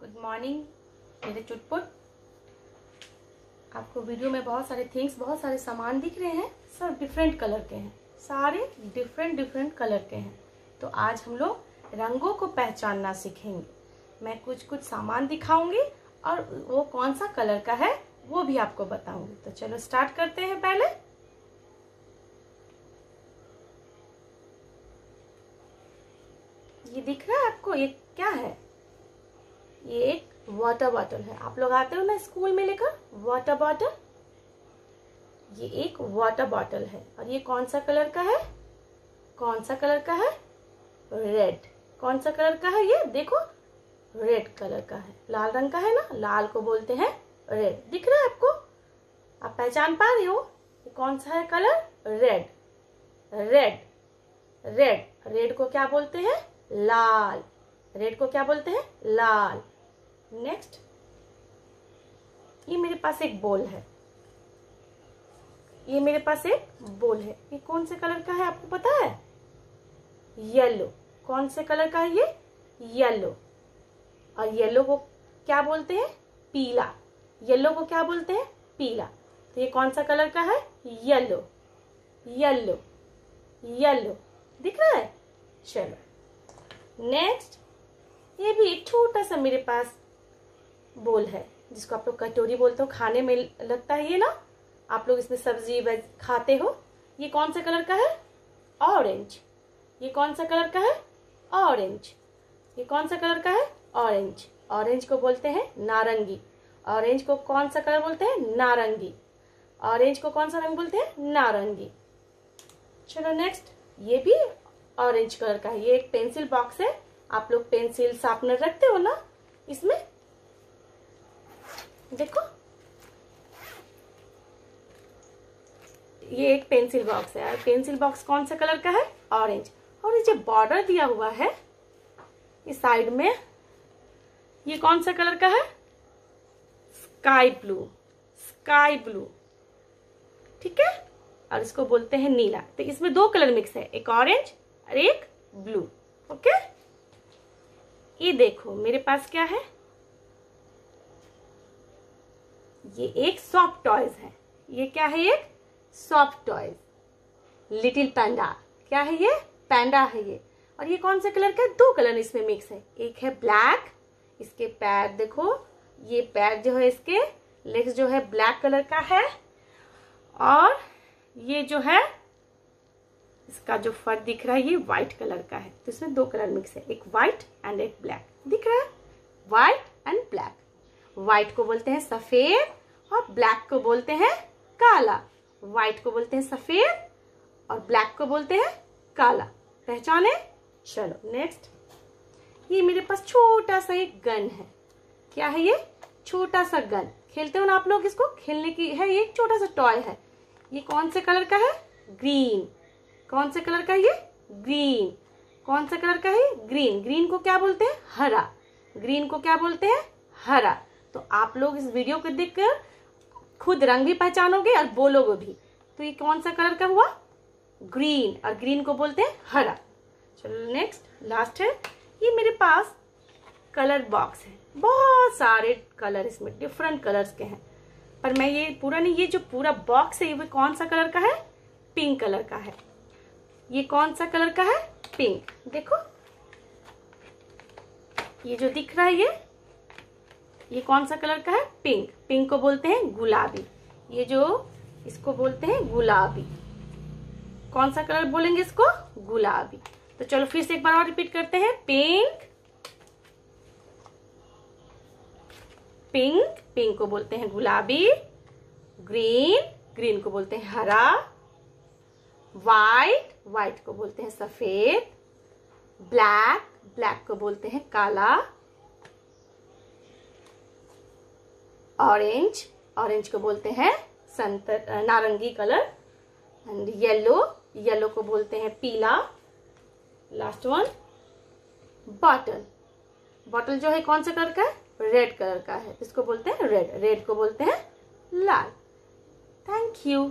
Good morning मेरे चुटपुट। आपको video में बहुत सारे थिंग्स बहुत सारे सामान दिख रहे हैं, सब डिफरेंट कलर के हैं। सारे डिफरेंट डिफरेंट कलर के हैं। तो आज हम लोग रंगों को पहचानना सीखेंगे। मैं कुछ कुछ सामान दिखाऊँगी और वो कौन सा कलर का है, वो भी आपको बताऊँगी। तो चलो स्टार्ट करते हैं पहले। ये दिख रहा है आपको? ये क्या है? ये एक वाटर बॉटल है। आप लोग आते हो ना स्कूल में लेकर वाटर बॉटल ये एक वाटर बॉटल है। और ये कौन सा कलर का है? कौन सा कलर का है? रेड कौन सा कलर का है ये? देखो रेड कलर का है। लाल रंग का है ना? लाल को बोलते हैं रेड दिख रहा है आपको? आप पहचान पा रहे हो? कौन सा है colour red red red red को क्या बोलते हैं? लाल। रेड को क्या बोलते हैं? लाल। नेक्स्ट ये मेरे पास एक बोल है। ये मेरे पास एक बोल है। ये कौन से कलर का है आपको पता है? येलो कौन से कलर का है ये? येलो और येलो को क्या बोलते हैं? पीला। येलो को क्या बोलते हैं? पीला। तो ये कौन सा कलर का है? येलो येलो येलो दिख रहा है? चलो। नेक्स्ट ये भी छोटा सा मेरे पास बोल है, जिसको आप लोग कटोरी बोलते हो, खाने में लगता है ये ना? आप लोग इसमें सब्ज़ी वेज खाते हो, ये कौन सा कलर का है? ऑरेंज। ये कौन सा कलर का है? ऑरेंज। ये कौन सा कलर का है? ऑरेंज। ऑरेंज को बोलते हैं नारंगी। ऑरेंज को कौन सा कलर बोलते हैं? नारंगी। ऑरेंज को कौन सा रंग बोलते हैं? नारंगी। चलो नेक्स्ट ये भी ऑरेंज कलर का है। ये एक पेंसिल बॉक्स है। आप लोग पेंसिल शार्पनर रखते हो ना? इसमें देखो। ये एक पेंसिल बॉक्स है पेंसिल बॉक्स कौन सा कलर का है? ऑरेंज और ये जो बॉर्डर दिया हुआ है, इस साइड में, ये कौन सा कलर का है? स्काई ब्लू स्काई ब्लू ठीक है? और इसको बोलते हैं नीला। तो इसमें दो कलर मिक्स है। एक ऑरेंज और एक ब्लू ओके ये देखो, मेरे पास क्या है? ये एक सॉफ्ट टॉयज है। ये क्या है एक सॉफ्ट टॉयज लिटिल पैंडा क्या है ये? पैंडा है ये। और ये कौन सा कलर का? दो कलर इसमें मिक्स है। एक है ब्लैक इसके पैर देखो। ये पैर जो है इसके लेग्स जो है ब्लैक कलर का है। और ये जो है, इसका जो फर दिख रहा है ये व्हाइट कलर का है। तो इसमें दो कलर मिक्स है। एक व्हाइट एंड एक ब्लैक दिख रहा है? व्हाइट एंड ब्लैक व्हाइट को बोलते हैं सफ़ेद और ब्लैक को बोलते हैं काला। व्हाइट को बोलते हैं सफ़ेद और ब्लैक को बोलते हैं काला। पहचाने? चलो नेक्स्ट ये मेरे पास छोटा सा एक गन है। क्या है ये? छोटा सा गन खेलते हो ना आप लोग इसको? खेलने की है, ये छोटा सा टॉय है। ये कौन से कलर का है? ग्रीन कौन से कलर का है ये? ग्रीन कौन सा कलर का है ग्रीन ग्रीन को क्या बोलते हैं? हरा। ग्रीन को क्या बोलते हैं? हरा। तो आप लोग इस वीडियो को देखकर खुद रंग भी पहचानोगे और बोलोगे भी। तो ये कौन सा कलर का हुआ? ग्रीन। और ग्रीन को बोलते हैं हरा। चलो नेक्स्ट लास्ट है। ये मेरे पास कलर बॉक्स है। बहुत सारे कलर इसमें डिफरेंट कलर्स के हैं। पर मैं ये पूरा नहीं, ये जो पूरा बॉक्स है, ये कौन सा कलर का है? पिंक कलर का है। ये कौन सा कलर का है? पिंक देखो। ये जो दिख रहा है ये ये कौन सा कलर का है? पिंक। पिंक को बोलते हैं गुलाबी। ये जो इसको बोलते हैं गुलाबी। कौन सा कलर बोलेंगे इसको? गुलाबी। तो चलो फिर से एक बार और रिपीट करते हैं। पिंक। पिंक। पिंक को बोलते हैं गुलाबी। ग्रीन। ग्रीन को बोलते हैं हरा। व्हाइट व्हाइट को बोलते हैं सफ़ेद। ब्लैक। ब्लैक को बोलते हैं काला। ऑरेंज ऑरेंज को बोलते हैं संतर नारंगी कलर एंड येलो येलो को बोलते हैं पीला लास्ट वन बॉटल बॉटल जो है कौन सा कलर का है? रेड कलर का है. इसको बोलते हैं रेड रेड को बोलते हैं लाल. Thank you